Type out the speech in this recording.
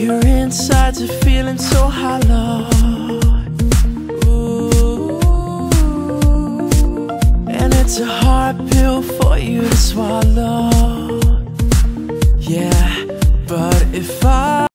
Your insides are feeling so hollow. And it's a hard pill for you to swallow. Yeah, but if I